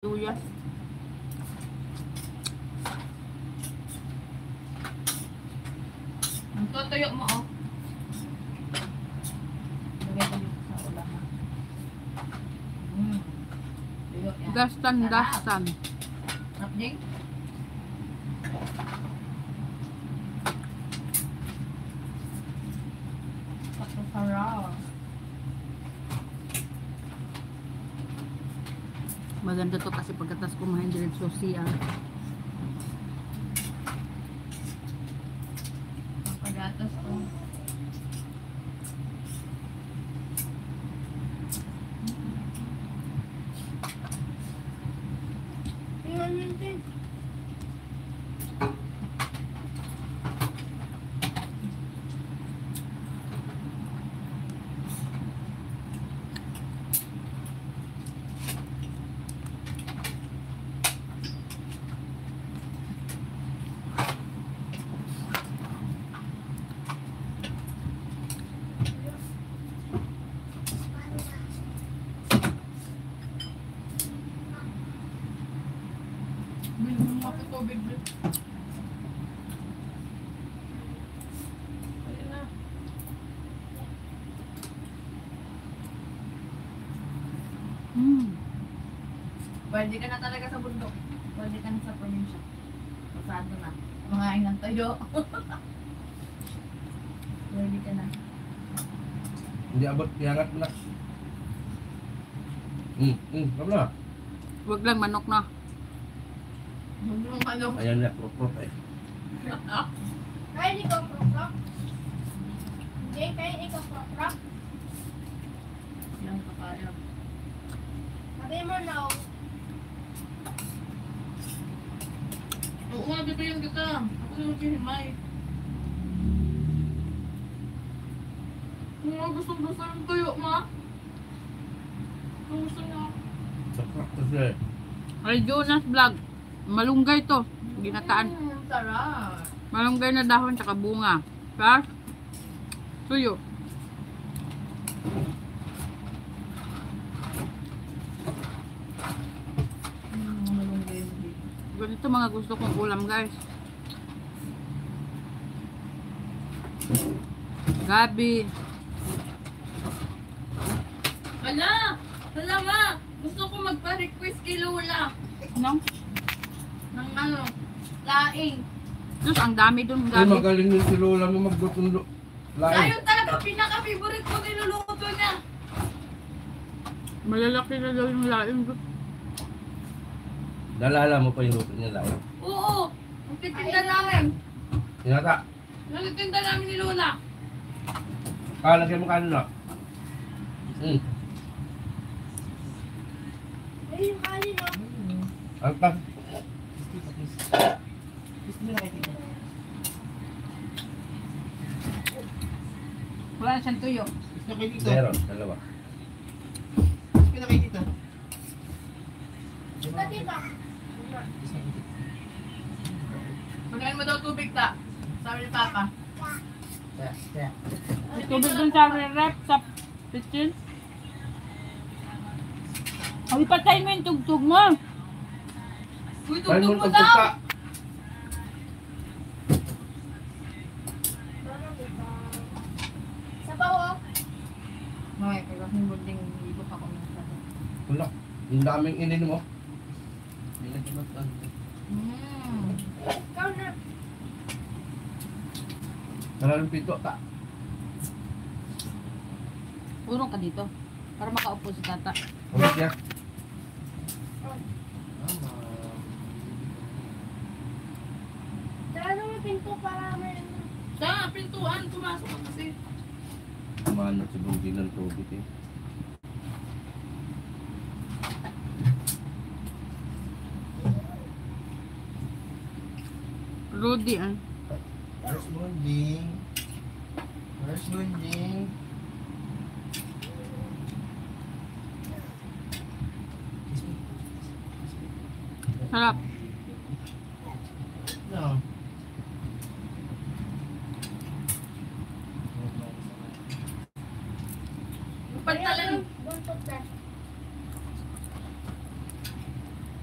Luya. Ang tutuyo mo, oh. Lagay ko dito sa ulam, ha. Mm. Tuyo yan. Dastan, Sarap. dastan. Sarap, Jing? Sakto sarap. Maganda to kasi pagkatas kumain diretso siya. Ang pagatas, oh. Bilhin mo ako tubig, Bil. Ayun na. Mm. Pwede ka na talaga sa bundok. Pwede ka na sa probinsya. Pasado na. Mga ng tayo. Pwede ka na. Hindi abot, iangat mo na. Hmm, hmm, kamo na. Wag lang manok na. Mong ano. Ayan na, prop prop eh. Kaya di ko prok Hindi, kaya di ko prok Yan kakaya. Sabi mo na, oh. Oo nga, bibigyan kita. Ako yung kinimay. Mga gusto gusto yung tuyo, ma. Gusto niya. Sakrak kasi eh. Ay, Jonas vlog. Malunggay to. Ginataan. Malunggay na dahon tsaka bunga. Plus, dito. Ganito mga gusto kong ulam guys. Gabi. Hala! Hala ma! Gusto ko magpa-request kay Lola. Ano? Ng ano? Laing. Diyos, ang dami dun Ay, gabi. magaling yung si Lola mo magdutundo. Lain. Ayun talaga, pinaka-favorite ko niluluto niya. Malalaki na daw yung laing. Nalala mo pa yung luto niya lain. Oo! Ang titinda namin. Hinata. Nagtitinda namin ni Lola. Ah, lagyan mo kanin na. Hmm. Ayun yung kanin, oh. Ang pa. Wala na siyang tuyo. Meron, dalawa. Ito dito. Pagkain mo daw tubig ta. Sabi ni Papa. Tubig dun sa rep sa kitchen. Ay, patay mo yung tugtog mo. Uy, tugtog mo daw! oh. Okay, kaya kasi bulding ibig ako ng sabi. Wala. Yung daming inin mo. Mm. Ikaw na. Maraming pito ta. Urong ka dito. Para makaupo si tata. Ulit niya. Pinto para may... Sa pintuan, pumasok ka kasi. Kumanot si Buggy ng tubig eh. Rudy, ah. Where's Bunding? Where's Bunding? Sarap. Pagtalan. Buntot na.